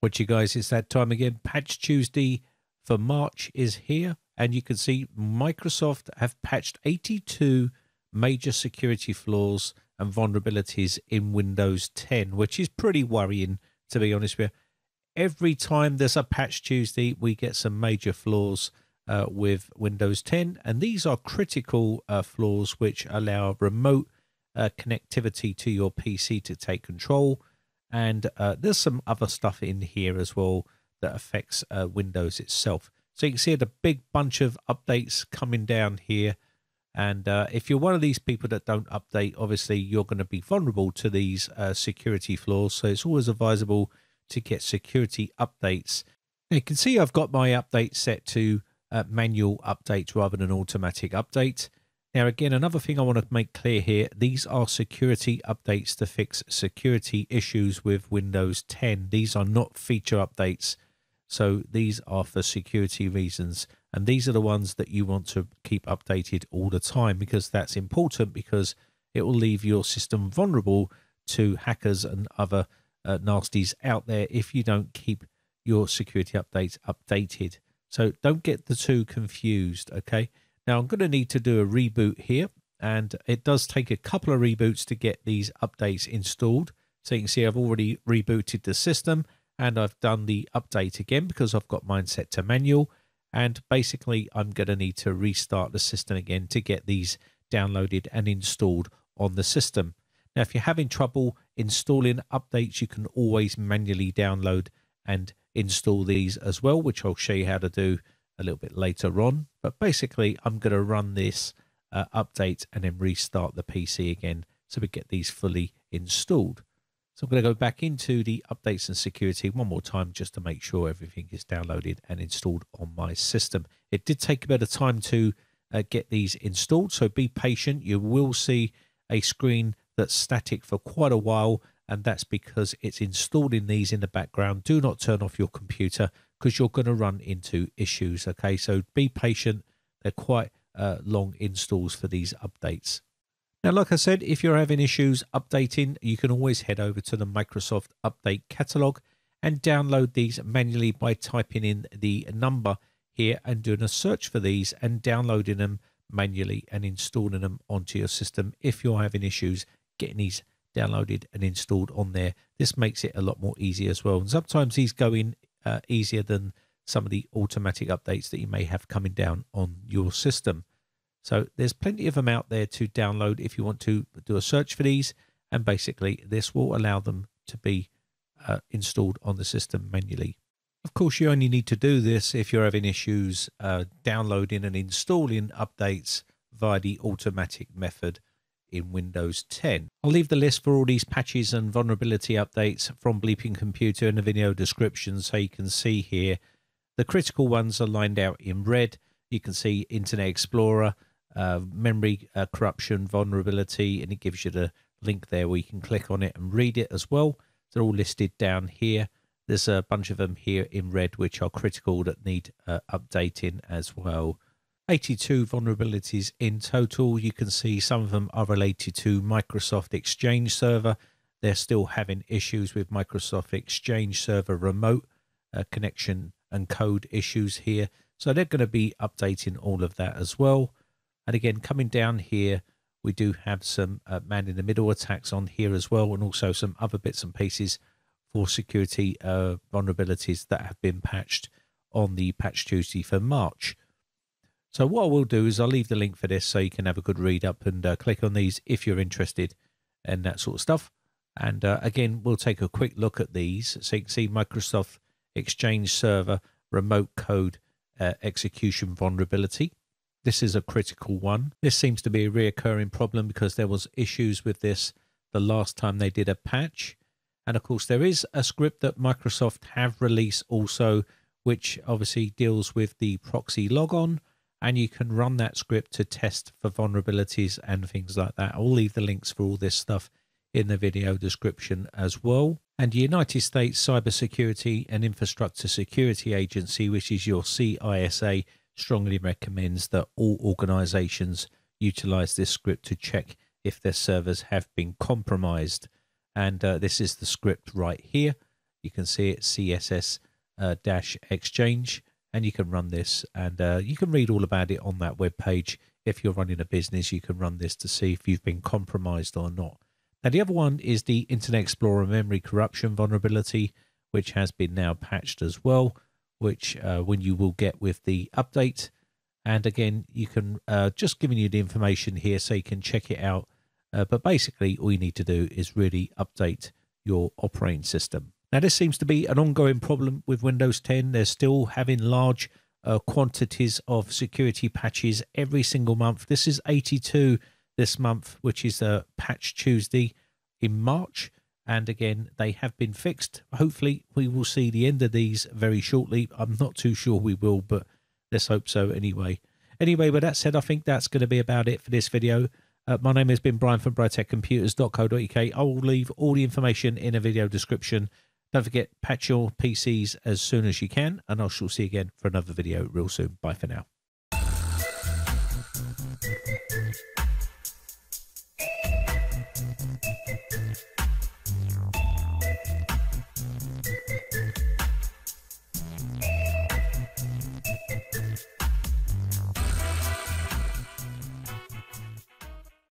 What you guys, it's that time again. Patch Tuesday for March is here, and you can see Microsoft have patched 82 major security flaws and vulnerabilities in Windows 10, which is pretty worrying, to be honest with you. Every time there's a patch Tuesday, we get some major flaws uh, with Windows 10, and these are critical uh, flaws which allow remote uh, connectivity to your PC to take control and uh, there's some other stuff in here as well that affects uh, Windows itself. So you can see the big bunch of updates coming down here. And uh, if you're one of these people that don't update, obviously you're going to be vulnerable to these uh, security flaws. So it's always advisable to get security updates. Now you can see I've got my update set to uh, manual update rather than automatic update. Now, again, another thing I want to make clear here, these are security updates to fix security issues with Windows 10. These are not feature updates. So these are for security reasons. And these are the ones that you want to keep updated all the time because that's important because it will leave your system vulnerable to hackers and other uh, nasties out there if you don't keep your security updates updated. So don't get the two confused, okay? Now I'm going to need to do a reboot here and it does take a couple of reboots to get these updates installed. So you can see I've already rebooted the system and I've done the update again because I've got mine set to manual. And basically I'm going to need to restart the system again to get these downloaded and installed on the system. Now, if you're having trouble installing updates, you can always manually download and install these as well, which I'll show you how to do a little bit later on. But basically, I'm going to run this uh, update and then restart the PC again so we get these fully installed. So I'm going to go back into the updates and security one more time just to make sure everything is downloaded and installed on my system. It did take a bit of time to uh, get these installed, so be patient. You will see a screen that's static for quite a while, and that's because it's installing these in the background. Do not turn off your computer because you're going to run into issues. Okay, so be patient. They're quite uh, long installs for these updates. Now, like I said, if you're having issues updating, you can always head over to the Microsoft Update Catalog and download these manually by typing in the number here and doing a search for these and downloading them manually and installing them onto your system if you're having issues getting these downloaded and installed on there. This makes it a lot more easy as well. And sometimes these go in uh, easier than some of the automatic updates that you may have coming down on your system. So there's plenty of them out there to download if you want to do a search for these. And basically, this will allow them to be uh, installed on the system manually. Of course, you only need to do this if you're having issues uh, downloading and installing updates via the automatic method in Windows 10. I'll leave the list for all these patches and vulnerability updates from Bleeping Computer in the video description so you can see here. The critical ones are lined out in red. You can see Internet Explorer, uh, memory uh, corruption, vulnerability, and it gives you the link there where you can click on it and read it as well. They're all listed down here. There's a bunch of them here in red which are critical that need uh, updating as well. 82 vulnerabilities in total. You can see some of them are related to Microsoft Exchange Server. They're still having issues with Microsoft Exchange Server remote uh, connection and code issues here. So they're going to be updating all of that as well. And again, coming down here, we do have some uh, man in the middle attacks on here as well, and also some other bits and pieces for security uh, vulnerabilities that have been patched on the Patch Tuesday for March. So what I will do is I'll leave the link for this so you can have a good read up and uh, click on these if you're interested in that sort of stuff. And uh, again, we'll take a quick look at these. So you can see Microsoft Exchange Server remote code uh, execution vulnerability. This is a critical one. This seems to be a reoccurring problem because there was issues with this the last time they did a patch. And of course, there is a script that Microsoft have released also, which obviously deals with the ProxyLogon and you can run that script to test for vulnerabilities and things like that. I'll leave the links for all this stuff in the video description as well. And the United States Cybersecurity and Infrastructure Security Agency, which is your CISA, strongly recommends that all organizations utilize this script to check if their servers have been compromised. And uh, this is the script right here. You can see it CSS uh, dash exchange, and you can run this, and uh, you can read all about it on that web page. If you're running a business, you can run this to see if you've been compromised or not. Now, the other one is the Internet Explorer memory corruption vulnerability, which has been now patched as well, which uh, when you will get with the update. And again, you can uh, just giving you the information here so you can check it out. Uh, but basically, all you need to do is really update your operating system. Now, this seems to be an ongoing problem with Windows 10. They're still having large uh, quantities of security patches every single month. This is 82 this month, which is a patch Tuesday in March. And again, they have been fixed. Hopefully, we will see the end of these very shortly. I'm not too sure we will, but let's hope so anyway. Anyway, with that said, I think that's going to be about it for this video. Uh, my name has been Brian from briteccomputers.co.uk. I will leave all the information in a video description. Don't forget, patch your PCs as soon as you can, and I shall see you again for another video real soon. Bye for now.